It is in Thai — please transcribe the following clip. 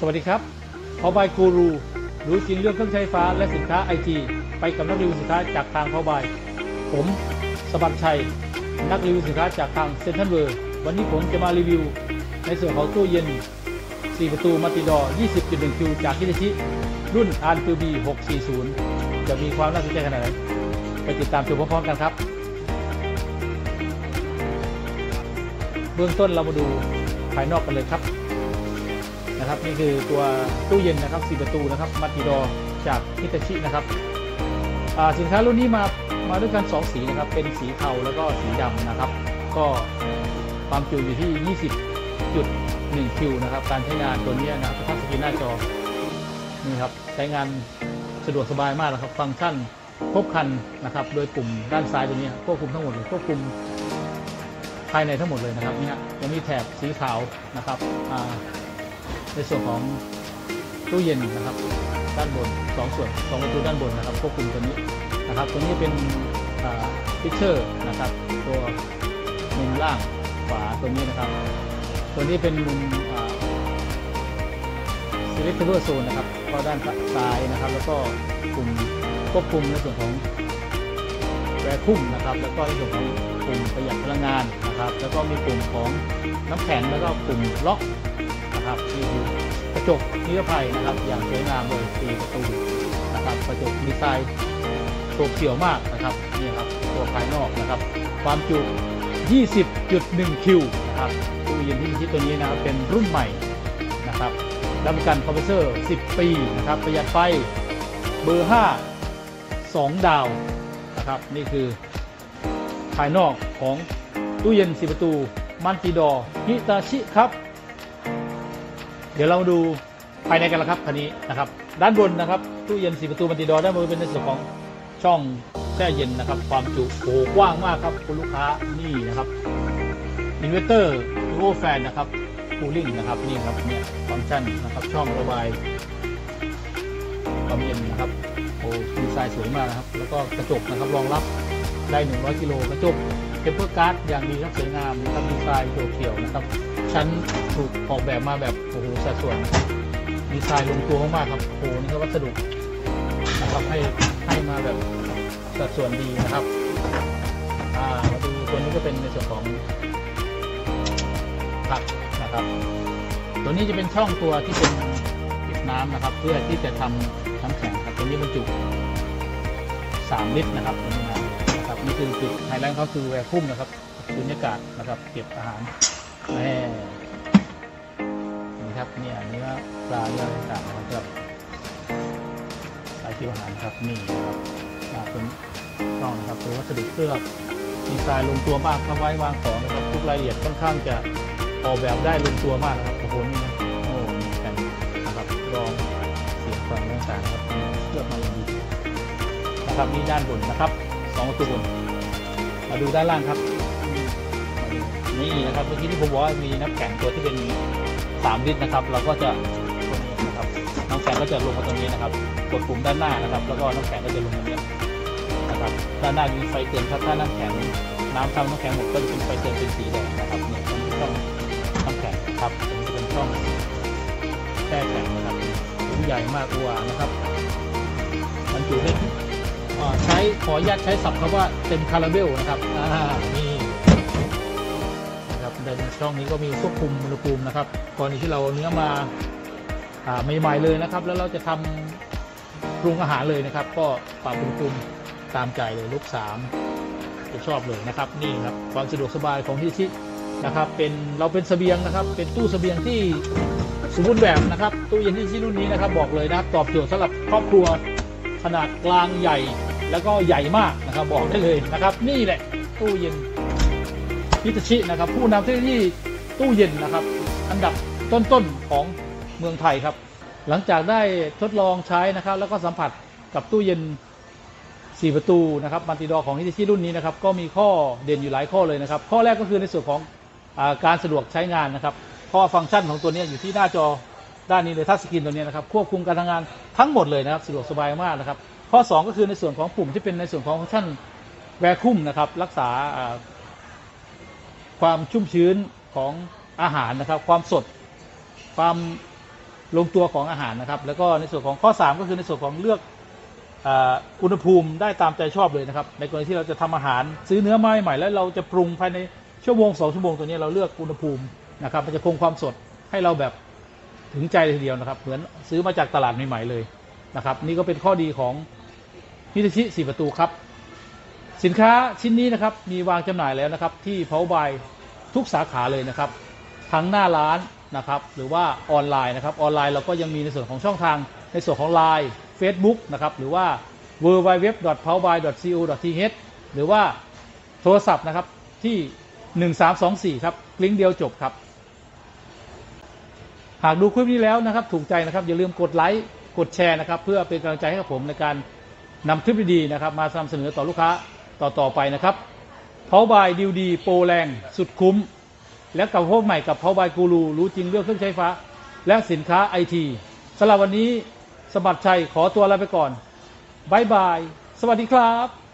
สวัสดีครับพอบายกูรูรู้จริงเรื่องเครื่องใช้ไฟฟ้าและสินค้าไอทีไปกับนักรีวิวสินค้าจากทางพอบายผมสบัดชัย นักรีวิวสินค้าจากทางเซ็นทรัลเวิลด์วันนี้ผมจะมารีวิว ในส่วนของตู้เย็น 4 ประตู multi-door 20.1 คิวจากฮิตาชิ รุ่น r 2 b 640 จะมีความน่าสนใจขนาดไหน ไปติดตามชมพร้อมๆกันครับ เบื้องต้นเรามาดูภายนอกกันเลยครับ นะครับนี่คือตัวตู้เย็นนะครับ4ประตูนะครับมัลติดอจากฮิตาชินะครับสินค้ารุ่นนี้มามาด้วยกัน 2 สีนะครับ เป็นสีเทาแล้วก็สีดำนะครับ ก็ความจุอยู่ที่ 20.1 คิวนะครับ การใช้งานตัวนี้นะครับทัชสกรีนหน้าจอนี่ครับใช้งานสะดวกสบายมากนะครับ ฟังก์ชันครบครันนะครับ โดยปุ่มด้านซ้ายตัวนี้ควบคุมทั้งหมดเลยควบคุมภายในทั้งหมดเลยนะครับเนี่ยยังมีแถบสีขาวนะครับอ่า ในส่วนของตู้เย็นนะครับ ด้านบนสองส่วนสองประตูด้านบนนะครับควบคุมตัวนี้นะครับ ตัวนี้เป็นฟิชเชอร์นะครับตัวมุมล่างขวาตัวนี้นะครับ ตัวนี้เป็นมุม selectable zone นะครับก็ด้านซ้ายนะครับ แล้วก็ปุ่มควบคุมในส่วนของvacuum นะครับ แล้วก็ในส่วนของปุ่มประหยัดพลังงานนะครับ แล้วก็มีปุ่มของน้ำแข็งแล้วก็ปุ่มล็อก นะครับนี่กระจกนิรภัยนะครับ อย่างสวยงามเลยสี่ประตูนะครับกระจกดีไซน์โฉบเฉี่ยวมากนะครับนี่ครับตัวภายนอกนะครับ ความจุ 20.1 คิวนะครับตู้เย็นที่มีที่ตัวนี้นะครับเป็นรุ่นใหม่นะครับรับประกันคอมเพรสเซอร์ 10 ปีนะครับ ประหยัดไฟเบอร์ 5 2 ดาวนะครับ นี่คือภายนอกของตู้เย็นสี่ประตู multi-door ฮิตาชิครับ เดี๋ยวเรามาดูภายในกันละครับคันนี้นะครับ ด้านบนนะครับตู้เย็นสี่ประตู multi-door ด้านบนเป็นในส่วนของช่องแช่เย็นนะครับ ความจุโอ้กว้างมากครับคุณลูกค้านี่นะครับ inverter dual fan นะครับ cooling นะครับนี่ครับเนี่ยฟังก์ชันนะครับช่องระบายความเย็นนะครับโอ้ดีไซน์สวยมากนะครับ แล้วก็กระจกนะครับรองรับได้ 100 กิโลกระจก tempered glass อย่างดีครับสวยงามนะครับดีไซน์โฉบเฉี่ยวนะครับ ชั้นถูกออกแบบมาแบบโอ้โหสัดส่วนดีไซน์ลงตัวมากๆครับโอ้โหนี่ก็วัสดุนะครับให้ให้มาแบบสัดส่วนดีนะครับอ่ามาดูตัวนี้ก็เป็นในส่วนของผักนะครับ ตัวนี้จะเป็นช่องตัวที่เป็นปิดน้ำนะครับ เพื่อที่จะทำน้ำแข็งครับตัวนี้บรรจุ 3 ลิตรนะครับตัวนี้นะครับนี่คือจุดไฮไลท์เขาคือแวร์พุ่มนะครับสุญญากาศนะครับ เก็บอาหาร แม่นี่ครับเนี่ยเนื้อปลาเนื้อต่างๆนะครับสายคิวอาหารครับนี่นะครับมาเป็นช่องนะครับตัววัสดุเคลือบดีไซน์ลงตัวมากทำไว้วางของนะครับทุกรายละเอียดค่อนข้างจะออกแบบได้ลงตัวมากนะครับโอ้โหนี่นะโอ้มีแผ่นนะครับรองเสียงฟังต่างๆนะครับเคลือบมาอย่างดีนะครับนี่ด้านบนนะครับสองประตูบนมาดูด้านล่างครับ นี่นะครับเมื่อกี้ที่ผมบอกว่ามีน้ำแข็งตัวที่เป็น3ลิตรนะครับ เราก็จะตรงนี้นะครับน้ำแข็งก็จะลงมาตรงนี้นะครับ กดปุ่มด้านหน้านะครับ แล้วก็น้ำแข็งก็จะลงตรงนี้นะครับด้านหน้ามีไฟเตือนครับถ้าน้ำแข็งน้ำทำน้ำแข็งหมดก็จะเป็นไฟเตือนเป็นสีแดงนะครับเนี่ยตรงนี้ช่องน้ำแข็งครับตรงนี้เป็นช่องแช่แข็งนะครับถุงใหญ่มากอัวนะครับมันจุได้ใช้ขออนุญาตใช้ศัพท์คำว่าเต็มคาราเบลนะครับอ่านี่ นะครับในช่องนี้ก็มีควบคุมอุณหภูมินะครับกรณีที่เราเนื้อมาอ่าใหม่ๆเลยนะครับ แล้วเราจะทำปรุงอาหารเลยนะครับ ก็ปรับอุณหภูมิตามใจเลยลูกสามจะชอบเลยนะครับนี่ครับความสะดวกสบายของที่ชินะครับเป็นเราเป็นสเสบียงนะครับ เป็นตู้สเสบียงที่สมบูรณ์แบบนะครับ ตู้เย็นที่ชิรุ่นนี้นะครับ บอกเลยนะครับตอบโจทย์สำหรับครอบครัวขนาดกลางใหญ่แล้วก็ใหญ่มากนะครับ บอกได้เลยนะครับ นี่แหละตู้เย็น ฮิตาชินะครับผู้นำเทคโนโลยีตู้เย็นนะครับ อันดับต้นๆของเมืองไทยครับ หลังจากได้ทดลองใช้นะครับ แล้วก็สัมผัสกับตู้เย็น 4 ประตูนะครับมันติดอของฮิตาชิรุ่นนี้นะครับ ก็มีข้อเด่นอยู่หลายข้อเลยนะครับ ข้อแรกก็คือในส่วนของอาการสะดวกใช้งานนะครับเพราะว่าฟังก์ชันของตัวนี้อยู่ที่หน้าจอด้านนี้เลยทัชสกรีนตัวนี้นะครับควบคุมการทำงานทั้งหมดเลยนะครับสะดวกสบายมากนะครับ ข้อ 2 ก็คือในส่วนของปุ่มที่เป็นในส่วนของฟังก์ชันแวร์คุมนะครับรักษา ความชุ่มชื้นของอาหารนะครับ ความสดความลงตัวของอาหารนะครับ แล้วก็ในส่วนของข้อ 3 ก็คือในส่วนของเลือกอุณหภูมิได้ตามใจชอบเลยนะครับ ในกรณีที่เราจะทำอาหารซื้อเนื้อม้ใหม่แล้วเราจะปรุงภายในชั่วโมงสองชั่วโมงตัวนี้เราเลือกอุณหภูมินะครับมันจะคงความสดให้เราแบบถึงใจเลยทีเดียวนะครับ เหมือนซื้อมาจากตลาดใหม่ๆเลยนะครับ นี่ก็เป็นข้อดีของฮิตาชิสี่ประตูครับ สินค้าชิ้นนี้นะครับมีวางจำหน่ายแล้วนะครับ ที่เพาบายทุกสาขาเลยนะครับ ทั้งหน้าร้านนะครับ หรือว่าออนไลน์นะครับ ออนไลน์เราก็ยังมีในส่วนของช่องทางในส่วนของ Line Facebook นะครับ หรือว่า w w w p o w b y c o t h หรือว่าโทรศัพท์นะครับที่ 1324 ครับคลิงก์เดียวจบครับ หากดูคลิปนี้แล้วนะครับ ถูกใจนะครับ อย่าลืมกดไลค์กดแชร์นะครับ เพื่อเป็นกำลังใจให้กับผมในการนำคลิปดีๆนะครับ มานำเสนอต่อลูกค้า ต่อๆไปนะครับเผาบายดิวดี โปรแรงสุดคุ้ม และกับพบใหม่กับเผาบายกูรูรู้จริงเรื่องเครื่องใช้ไฟฟ้า และสินค้าไอทีสำหรับวันนี้สมบัติชัยขอตัวลาไปก่อนบายบาย สวัสดีครับ